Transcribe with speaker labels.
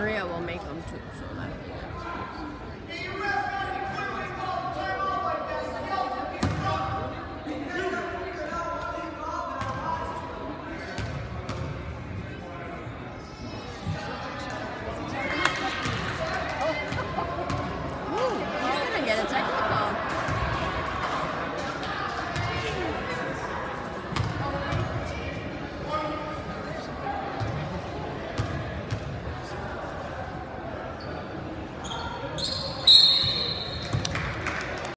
Speaker 1: Maria will make them too, so that'll be good.